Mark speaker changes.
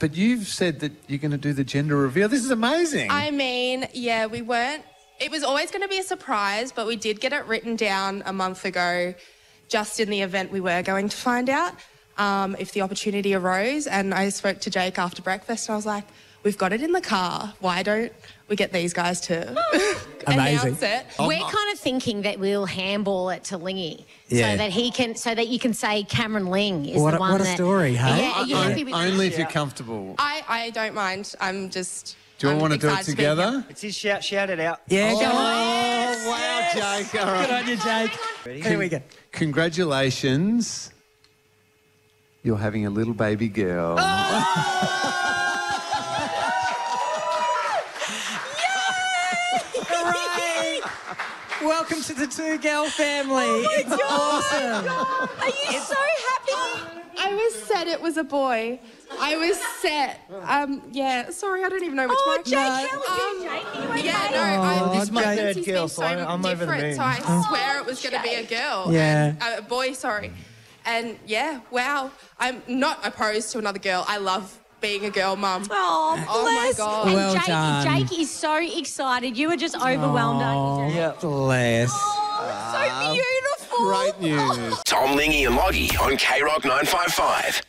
Speaker 1: but you've said that you're going to do the gender reveal. This is amazing.
Speaker 2: I mean, yeah, we weren't. It was always going to be a surprise, but we did get it written down a month ago, just in the event we were going to find out um, if the opportunity arose. And I spoke to Jake after breakfast, and I was like, "We've got it in the car. Why don't we get these guys to announce it?"
Speaker 3: We're kind of thinking that we'll handball it to Lingy
Speaker 4: Yeah.
Speaker 3: so that he can, so that you can say Cameron Ling is
Speaker 4: What
Speaker 3: the
Speaker 4: a-
Speaker 3: one
Speaker 4: what a
Speaker 3: that-
Speaker 4: story, hey?
Speaker 3: Yeah, are you happy with
Speaker 1: Only
Speaker 3: that?
Speaker 1: if you're comfortable.
Speaker 2: I, I don't mind. I'm just.
Speaker 1: Do you
Speaker 2: I'm
Speaker 1: want to do it
Speaker 2: excited be here.
Speaker 1: together?
Speaker 5: It's his shout. Shout it out.
Speaker 4: Yeah, oh, go on.
Speaker 1: Oh, wow, Jake. All right.
Speaker 4: Good on you, Jake. Here we go.
Speaker 1: Congratulations. You're having a little baby girl. Oh!
Speaker 4: Hooray! Welcome to the two girl family. it's awesome.
Speaker 2: Are you so happy? I was set it was a boy. I was set. Um, yeah, sorry, I don't even know which
Speaker 3: Oh,
Speaker 2: mic.
Speaker 3: Jake,
Speaker 2: No.
Speaker 3: how was you, Jake? Are you okay?
Speaker 2: Yeah, no, I,
Speaker 4: Oh,
Speaker 2: this
Speaker 4: Jake.
Speaker 2: pregnancy's
Speaker 5: Girl,
Speaker 2: been
Speaker 5: so
Speaker 2: so
Speaker 5: I'm- I'm over the
Speaker 2: different,
Speaker 5: moon.
Speaker 2: so I swear it was going to be a girl.
Speaker 4: Yeah.
Speaker 2: And- a boy, sorry. And yeah, wow. I'm not opposed to another girl. I love being a girl mum.
Speaker 3: Oh,
Speaker 2: Oh my
Speaker 3: bless.
Speaker 2: God.
Speaker 3: And
Speaker 4: Well
Speaker 3: Jake,
Speaker 4: done.
Speaker 3: Jake is so excited. You were just overwhelmed, aren't you, Jake?
Speaker 5: Yeah.
Speaker 4: Bless.
Speaker 3: Oh, so ah. beautiful.
Speaker 1: Great news.
Speaker 6: Tom Lingy and Loggy on K Rock 955.